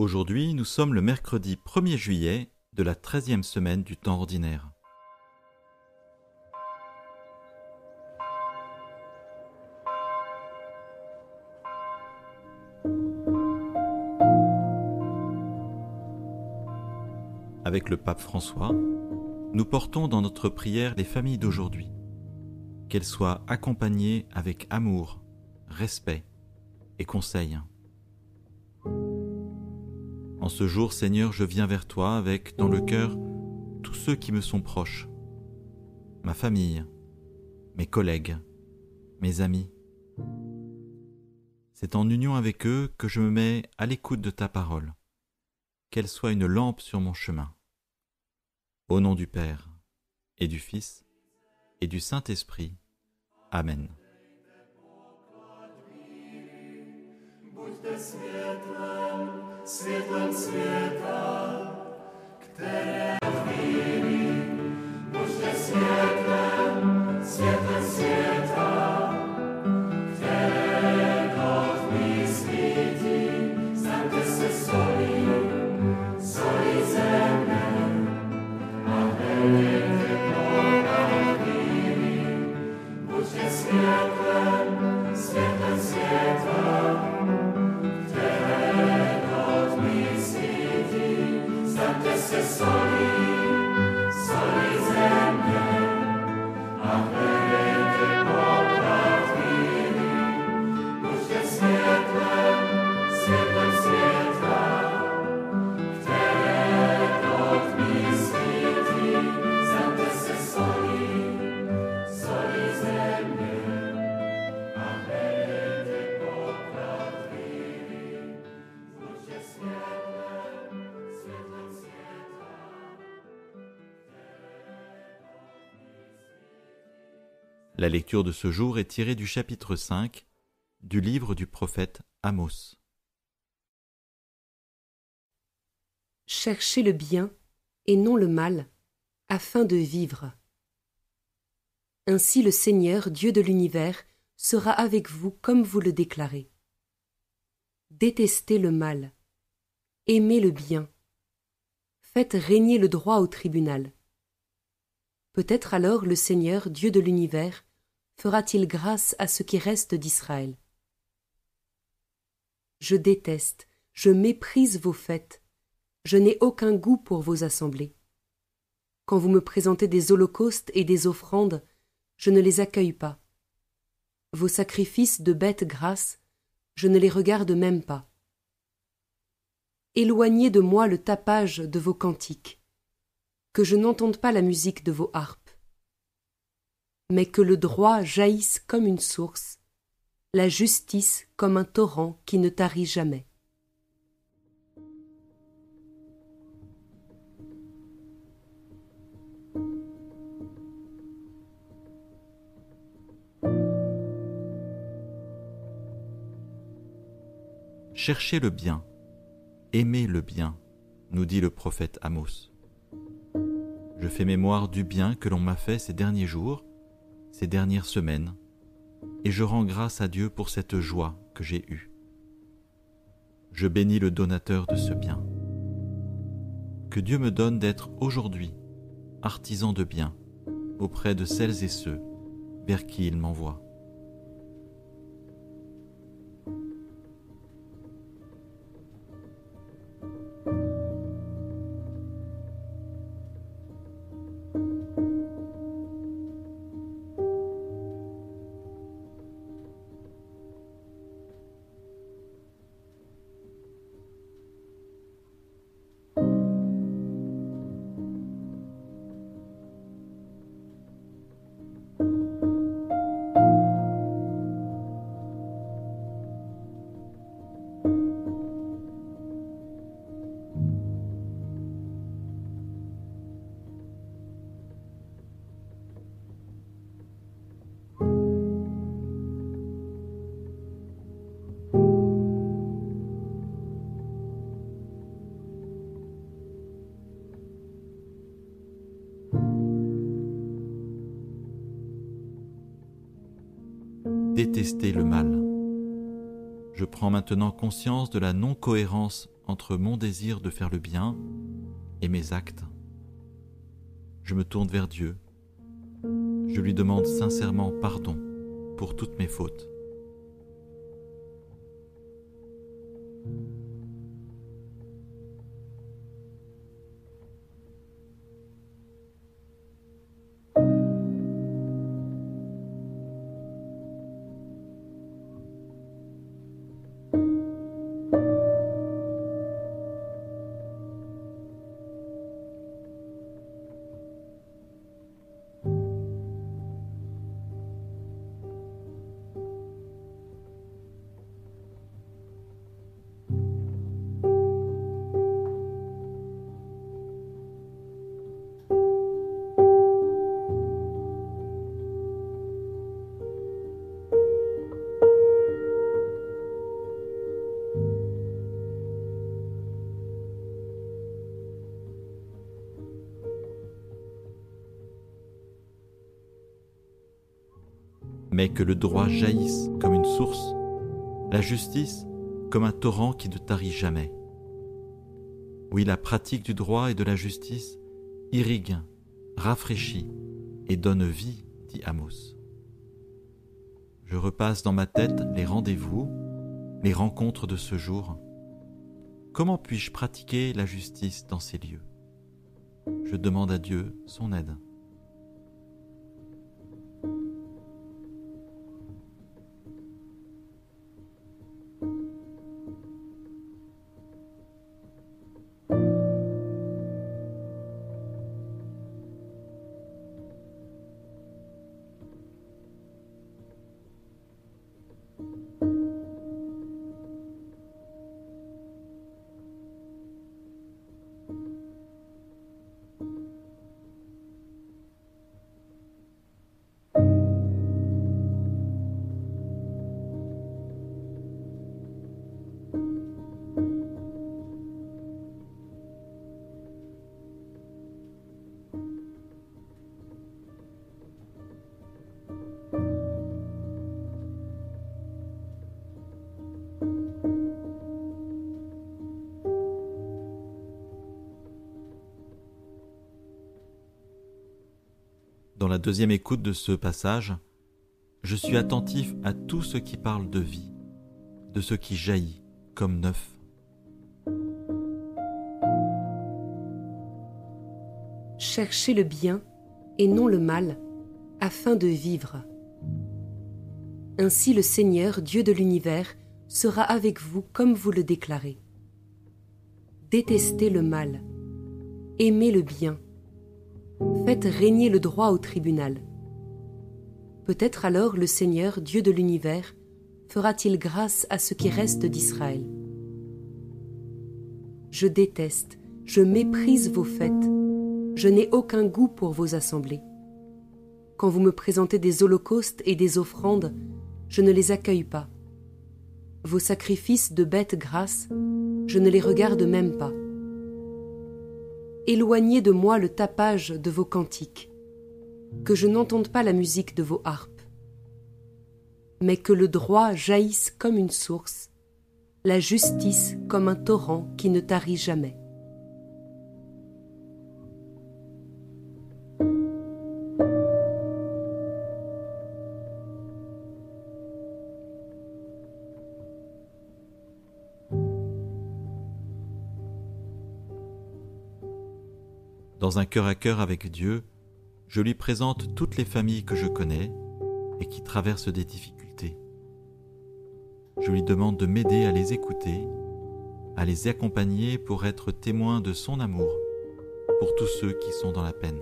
Aujourd'hui, nous sommes le mercredi 1er juillet de la treizième semaine du temps ordinaire. Avec le pape François, nous portons dans notre prière les familles d'aujourd'hui, qu'elles soient accompagnées avec amour, respect et conseil. En ce jour, Seigneur, je viens vers toi avec dans le cœur tous ceux qui me sont proches, ma famille, mes collègues, mes amis. C'est en union avec eux que je me mets à l'écoute de ta parole, qu'elle soit une lampe sur mon chemin. Au nom du Père, et du Fils, et du Saint-Esprit. Amen. světlem světa, které La lecture de ce jour est tirée du chapitre 5 du livre du prophète Amos. Cherchez le bien et non le mal, afin de vivre. Ainsi le Seigneur, Dieu de l'univers, sera avec vous comme vous le déclarez. Détestez le mal, aimez le bien, faites régner le droit au tribunal. Peut-être alors le Seigneur, Dieu de l'univers, fera-t-il grâce à ce qui reste d'Israël? Je déteste, je méprise vos fêtes, je n'ai aucun goût pour vos assemblées. Quand vous me présentez des holocaustes et des offrandes, je ne les accueille pas. Vos sacrifices de bêtes grasses, je ne les regarde même pas. Éloignez de moi le tapage de vos cantiques, que je n'entende pas la musique de vos harpes mais que le droit jaillisse comme une source, la justice comme un torrent qui ne tarit jamais. Cherchez le bien, aimez le bien, nous dit le prophète Amos. Je fais mémoire du bien que l'on m'a fait ces derniers jours, ces dernières semaines, et je rends grâce à Dieu pour cette joie que j'ai eue. Je bénis le donateur de ce bien. Que Dieu me donne d'être aujourd'hui artisan de bien auprès de celles et ceux vers qui il m'envoie. Le mal. Je prends maintenant conscience de la non-cohérence entre mon désir de faire le bien et mes actes. Je me tourne vers Dieu. Je lui demande sincèrement pardon pour toutes mes fautes. Mais que le droit jaillisse comme une source, la justice comme un torrent qui ne tarit jamais. Oui, la pratique du droit et de la justice irrigue, rafraîchit et donne vie, dit Amos. Je repasse dans ma tête les rendez-vous, les rencontres de ce jour. Comment puis-je pratiquer la justice dans ces lieux? Je demande à Dieu son aide. La deuxième écoute de ce passage, je suis attentif à tout ce qui parle de vie, de ce qui jaillit comme neuf. Cherchez le bien et non le mal, afin de vivre. Ainsi le Seigneur, Dieu de l'univers, sera avec vous comme vous le déclarez. Détestez le mal, aimez le bien Faites régner le droit au tribunal. Peut-être alors le Seigneur, Dieu de l'univers, fera-t-il grâce à ce qui reste d'Israël. Je déteste, je méprise vos fêtes, je n'ai aucun goût pour vos assemblées. Quand vous me présentez des holocaustes et des offrandes, je ne les accueille pas. Vos sacrifices de bêtes grasses, je ne les regarde même pas éloignez de moi le tapage de vos cantiques, que je n'entende pas la musique de vos harpes, mais que le droit jaillisse comme une source, la justice comme un torrent qui ne tarit jamais. Dans un cœur à cœur avec Dieu, je lui présente toutes les familles que je connais et qui traversent des difficultés. Je lui demande de m'aider à les écouter, à les accompagner pour être témoin de son amour pour tous ceux qui sont dans la peine.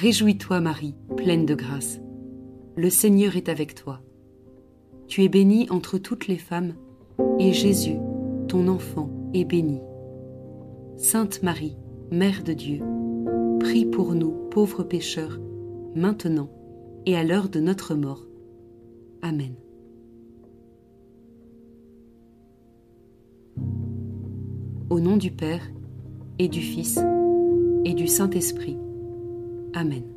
Réjouis-toi Marie, pleine de grâce. Le Seigneur est avec toi. Tu es bénie entre toutes les femmes, et Jésus, ton enfant, est béni. Sainte Marie, Mère de Dieu, prie pour nous pauvres pécheurs, maintenant et à l'heure de notre mort. Amen. Au nom du Père, et du Fils, et du Saint-Esprit. Amen.